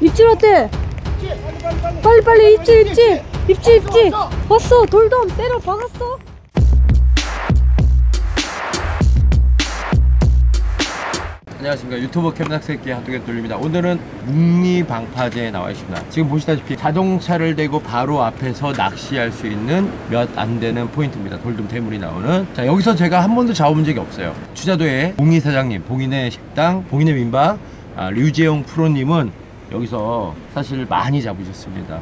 입질 어때? 빨리 빨리 입질 입질. 입질 입질. 왔어 돌돔. 때려 박았어. 안녕하십니까. 유튜버 캠낙새끼 한동현 돌립니다. 오늘은 묵리방파제에 나와 있습니다. 지금 보시다시피 자동차를 대고 바로 앞에서 낚시할 수 있는 몇 안 되는 포인트입니다. 돌돔 대물이 나오는. 자 여기서 제가 한 번도 잡아본 적이 없어요. 주자도의 봉희 사장님 봉인의 식당 봉인의 민박 아, 류재용 프로님은 여기서 사실 많이 잡으셨습니다.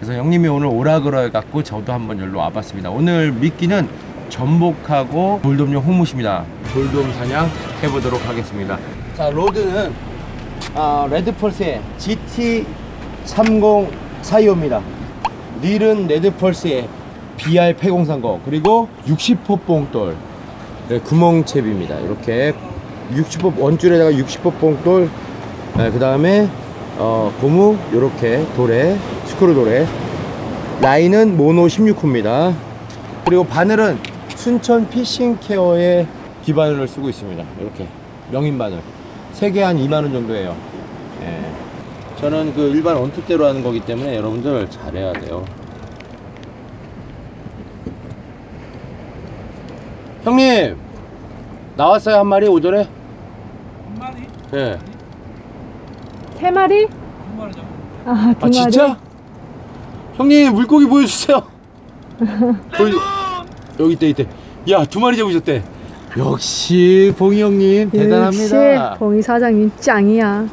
그래서 형님이 오늘 오라 그래 갖고 저도 한번 여기로 와봤습니다. 오늘 미끼는 전복하고 돌돔용 혼무시입니다. 돌돔 사냥 해보도록 하겠습니다. 자 로드는 아, 레드펄스의 GT3045입니다. 릴은 레드펄스의 BR803거 그리고 60호 뽕돌 네, 구멍채비입니다. 이렇게 60호 원줄에다가 60호 뽕돌 네, 그 다음에 어, 고무 이렇게 도래 스크루 도래 라인은 모노 16호입니다 그리고 바늘은 순천 피싱 케어의 귀바늘을 쓰고 있습니다. 이렇게 명인 바늘. 3개 한 2만원 정도예요. 예. 저는 그 일반 원투대로 하는 거기 때문에 여러분들 잘해야 돼요. 형님! 나왔어요, 한 마리 오전에? 한 마리? 예. 세 마리? 한 마리 잡고. 아두 아, 마리 진짜? 형님, 물고기 보여주세요. 보여... 여기 있대, 있대. 야, 두 마리 잡으셨대. 역시 봉이 형님 대단합니다. 역시 봉이 사장님 짱이야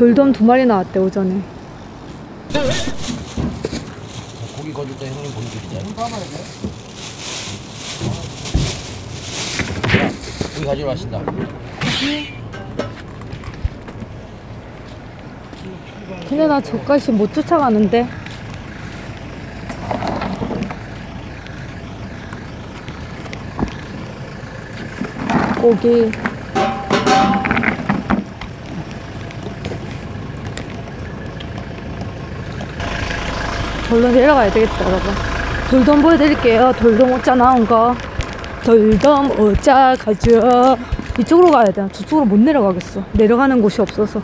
돌돔 두 마리 나왔대 오전에 고기 거줄 때 형님 보여드리자. 고기 가지러 가신다. 근데 나 저까지 못 쫓아가는데? 고기. 절로 내려가야 되겠다 여러분. 돌돔 보여드릴게요. 돌돔 오자 나온 거. 돌돔 오자 가죠 이쪽으로 가야 돼. 저쪽으로 못 내려가겠어. 내려가는 곳이 없어서.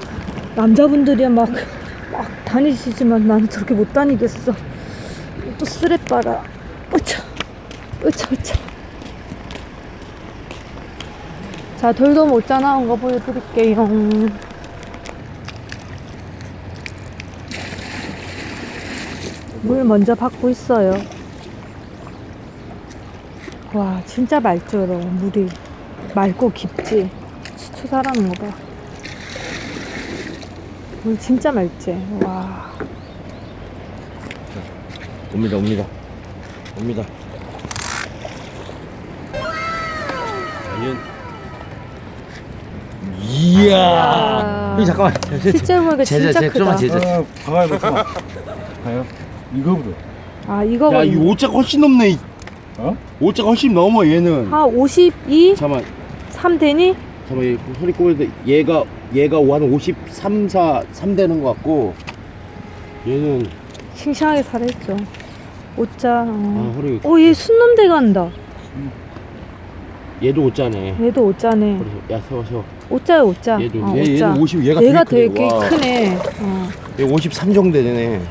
남자분들이야 막, 막 다니시지만 나는 저렇게 못 다니겠어. 또 쓰레 빨아. 으차 으차 으차. 자 돌돔 오자 나온 거 보여드릴게요. 물 먼저 받고 있어요. 와 진짜 맑죠 물이 맑고 깊지. 수초 살아는 거봐 물 진짜 맑지 와 옵니다, 옵니다. 옵니다. 과연. 이야. 아. 잠깐만. 실제로 보니까 제자, 진짜 제자, 좀만 크다 제자. 아, 가만히 봐. 가요. 이거보다. 아 이거 야, 이 오자가 훨씬 넘네. 이. 어? 오자가 훨씬 넘어 얘는. 한 52? 잠깐만. 3 되니? 잠깐만 얘 소리 꼬는데 얘가 얘가 한 53, 4, 3 되는 것 같고 얘는 싱싱하게 살아있죠 오자 아 어. 허리 어, 얘 순놈대 간다 얘도 오자네. 얘도 오자네 야 세워 세워. 오자야 오자 얘도 어, 얘. 얘는 50 얘가, 얘가 되게, 되게 크네. 와. 크네 어. 얘53 정도 되네.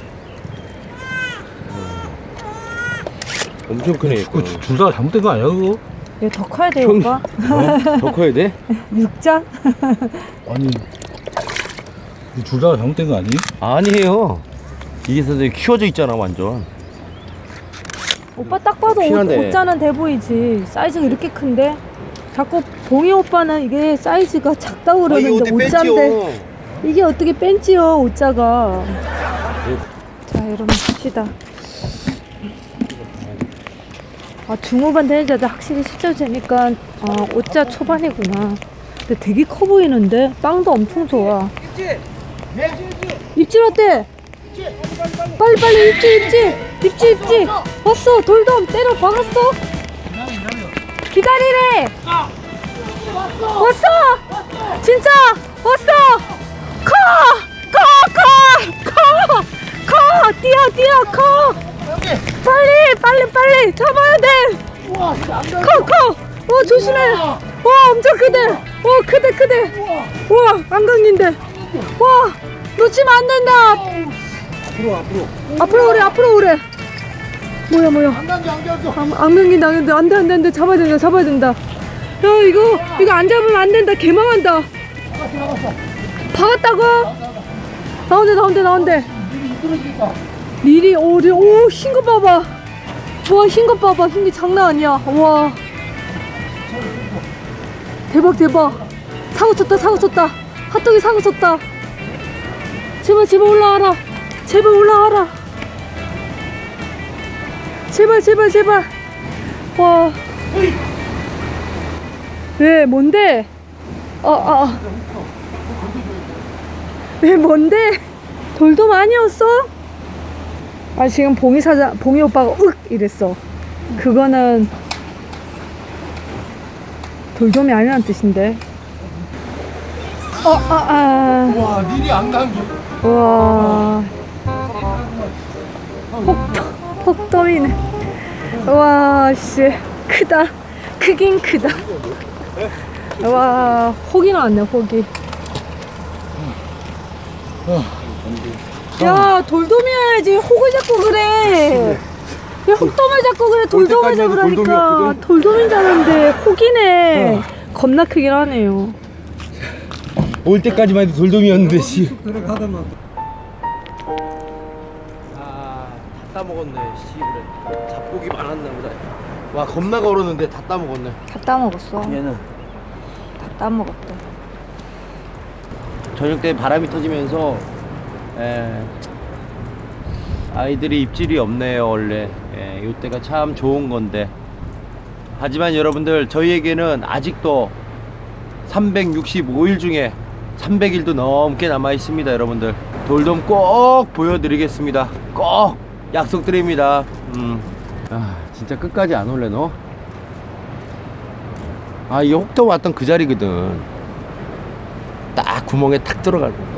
엄청 크네. 얘. 그 줄다가 잘못된 거 아니야 그거? 얘더 커야 돼 형- 오빠 어? 더 커야 돼? 육자? 아니. 이 줄다가 잘못된 거 아니? 아니에요. 이게 선생님 키워져 있잖아 완전. 오빠 딱 봐도 옷, 필요한데. 오자는 돼 보이지 사이즈가 이렇게 큰데 자꾸 봉이 오빠는 이게 사이즈가 작다고 그러는데 오자인데 이게 어떻게 뺀지요 오자가 자 여러분 봅시다 아 중후반 되는 자들 확실히 실제로 재니까 아 오자 초반이구나. 근데 되게 커 보이는데? 빵도 엄청 좋아. 입질 어때? 빨리 빨리 입질 입질. 입질 입질. 왔어. 돌돔 때려 박았어. 기다리래. 왔어. 진짜 빨리 빨리 빨리 잡아야 돼커커어 조심해. 와. 엄청 크대. 와 크대 크대. 와. 안강인데. 와 놓치면 안 된다. 앞으로 앞으로. 앞으로 오래 앞으로 오래. 뭐야 뭐야. 안 당겨 안 당겨. 안, 안 당긴다 안 당긴다 안돼 안돼 안돼. 잡아야 된다 잡아야 된다. 야 이거 이거 안 잡으면 안 된다. 개망한다. 박았다고? 나온대 나온대 나온대. 미리 이끌어주니까. 미리 오리 오흰 거 봐봐 와흰거 봐봐. 흰 게 장난 아니야. 와. 대박 대박. 사고 쳤다 사고 쳤다. 핫도기 사고 쳤다. 제발 제발 올라와라. 제발 올라와라. 제발 제발 제발. 와. 왜 뭔데? 어아 왜 뭔데? 돌돔 아니었어? 아 지금 봉이 사자 봉이 오빠가 윽 이랬어. 그거는 돌돔이 아니란 뜻인데. 어 아 아. 와 니리 안 감겨 와. 혹 혹돔이네. 와 씨. 크다. 크긴 크다. 와 혹이 나왔네 혹이. 야 돌돔이어야지 혹을 잡고 그래. 야 혹돔을 잡고 그래 돌돔을 잡으라니까. 돌돔인 줄 알았는데 혹이네. 겁나 크긴 하네요. 올 때까지만 해도 돌돔이었는데 씨 들어가더만. 아, 다 따먹었네, 씨, 그래. 잡곡이 많았나 보다. 와, 겁나 걸었는데 다 따먹었네. 다 따먹었어. 얘는. 다 따먹었다. 저녁 때 바람이 터지면서, 에, 아이들이 입질이 없네요, 원래. 예, 요때가 참 좋은 건데. 하지만 여러분들, 저희에게는 아직도 365일 중에 300일도 넘게 남아 있습니다, 여러분들. 돌돔 꼭 보여드리겠습니다. 꼭 약속드립니다. 음. 아, 진짜 끝까지 안 올래, 너? 아, 이게 혹도 왔던 그 자리거든. 딱 구멍에 탁 들어갈 거.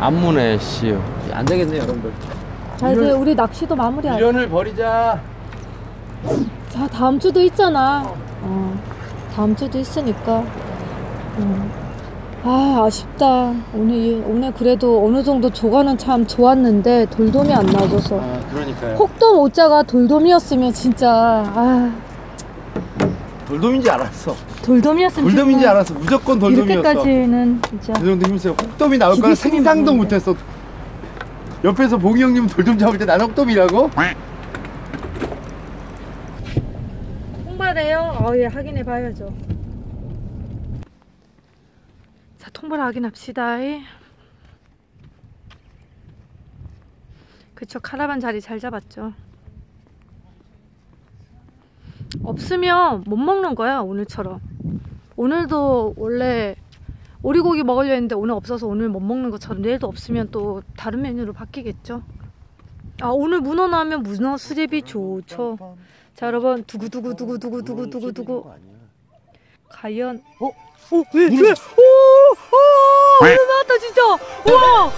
안 무네, 씨. 안 되겠네, 여러분들. 자 이제 우리 낚시도 마무리하자. 미련을 버리자. 자 다음 주도 있잖아. 어, 다음 주도 있으니까. 음. 아 아쉽다. 오늘 이- 오늘 그래도 어느 정도 조과는 참 좋았는데 돌돔이 안 나와줘서. 아, 그러니까요. 혹돔 오자가 돌돔이었으면 진짜 아 돌돔인지 알았어. 돌돔이었으면 돌돔인지 진짜 알았어. 무조건 돌돔이었어. 이렇게까지는 진짜 그 정도 힘쓰요. 혹돔이 나올 상상도 많은데. 못했어. 옆에서 봉이 형님 돌돔 잡을 때난 혹돔이라고? 통발해요? 아 예 확인해 봐야죠. 자 통발 확인합시다. 그쵸 카라반 자리 잘 잡았죠. 없으면 못 먹는 거야 오늘처럼. 오늘도 원래 오리고기 먹으려 했는데 오늘 없어서 오늘 못 먹는 것처럼 내일도 없으면 또 다른 메뉴로 바뀌겠죠. 아 오늘 문어 나오면 문어 수제비 좋죠. 자 여러분 두구두구두구두구두구두구두구 과연 어? 어? 왜? 왜? 오! 오! 문어 나왔다 진짜! 우와! 우와!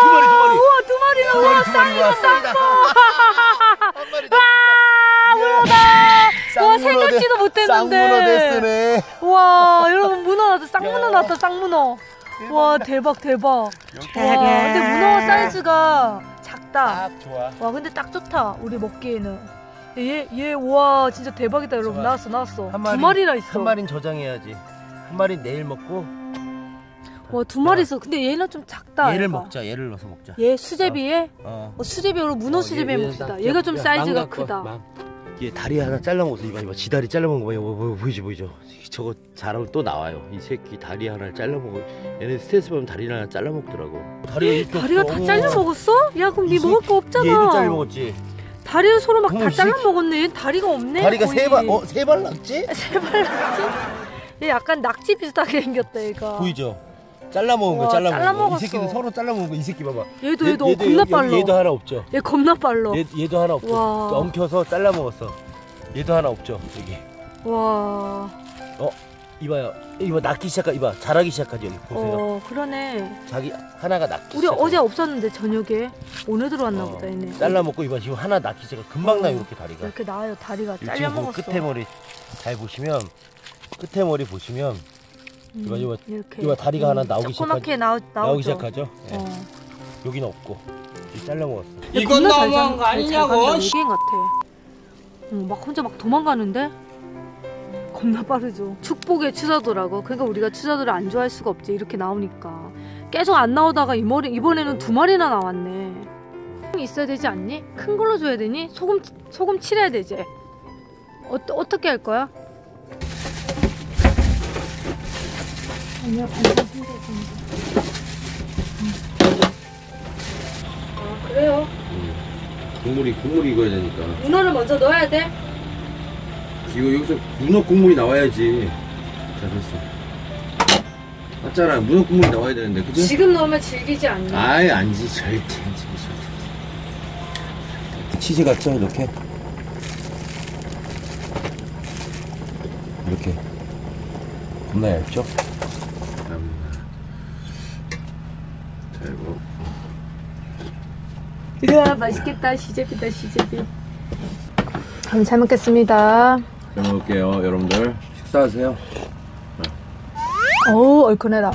두 마리, 두 마리. 우와 두 마리나 두 우와 쌍이다. 쌍거! 한 마리! 와 생각지도 못했는데. 와 여러분 문어 나왔다 쌍문어 나왔다 쌍문어. 와 대박. 대박 와 근데 문어 사이즈가 작다. 딱 좋아. 와 근데 딱 좋다 우리 먹기에는. 얘얘와 진짜 대박이다 여러분. 좋아. 나왔어 나왔어. 한두 마리- 마리나 있어. 한 마리는 저장해야지. 한 마리 내일 먹고. 와두 마리 있어. 근데 얘는 좀 작다 얘를 얘가. 먹자. 얘를 넣어서 먹자. 얘 수제비에? 어. 어, 수제비로 문어 어, 수제비 얘- 얘 먹읍시다. 딱- 얘가 좀 야, 사이즈가 망 크다. 망. 얘 다리 하나 잘라 먹었어. 이봐 이봐. 지 다리 잘라 먹은 거 봐. 보이지 보이죠. 저거 잘하면 또 나와요. 이 새끼 다리 하나를 잘라 먹어. 얘네 스트레스 받으면 다리 하나 잘라 먹더라고. 다리가. 다 잘려 먹었어? 야 그럼 니이 먹을 거 없잖아 얘도 잘라 먹었지. 다리를 서로 막다 어머, 이 잘라 새끼. 먹었네 얘 다리가 없네 다리가 거의. 세 발, 어, 세발 났지? 세발 낙지 얘 약간 낙지 비슷하게 생겼다 얘가 보이죠? 잘라 먹은 거, 와, 잘라 잘라 먹은 거. 이. 새끼는 서로 잘라 먹은 거. 이 새끼 봐봐. 얘도 얘- 얘도 겁나 얘- 빨라 얘도 하나 없죠. 얘 겁나 빨라 얘, 얘도 하나 없죠. 와. 엉켜서 잘라 먹었어. 얘도 하나 없죠. 여기. 와 이봐요. 이봐 낫기 시작하. 이봐 자라기 시작하지 여기 보세요. 어 그러네 자기 하나가 낫기. 우리 시작해. 어제 없었는데 저녁에 오늘 들어왔나 어, 보다 얘네 잘라 먹고 이봐 지금 하나 낫기 시작. 금방 나 어. 이렇게 다리가. 이렇게 나와요 다리가 잘려 지금 그 먹었어 끝에 머리 잘 보시면 끝에 머리 보시면 이거 이거 이렇게 이거 다리가 하나 나오기 조그맣게 시작하죠. 나오. 나오기 시작하죠. 네. 어. 여기는 없고 잘라 먹었어. 잘 산- 잘잘 간다. 외계인 같아. 어, 막 혼자 막 도망가는데 겁나 빠르죠. 축복의 추자도라고. 그러니까 우리가 추자도를 안 좋아할 수가 없지. 이렇게 나오니까 계속 안 나오다가 이번에 이번에는 두 마리나 나왔네. 있어야 되지 않니? 큰 걸로 줘야 되니? 소금 소금 칠해야 되지. 어, 어떻게 할 거야? 반찬 아 그래요? 국물이 국물이 익어야 되니까. 문어를 먼저 넣어야 돼. 이거 여기서 문어 국물이 나와야지. 자 됐어. 맞잖아. 문어 국물이 나와야 되는데, 그지? 지금 넣으면 질기지 않니? 아예 안지 절대 안지 절대. 치즈 같죠 이렇게. 이렇게. 겁나 얇죠? 감사합니다. 자 이거. 이야 맛있겠다 시제비다 시제비. 그럼 잘 먹겠습니다. 잘 먹을게요 여러분들. 식사하세요. 어우 얼큰해라.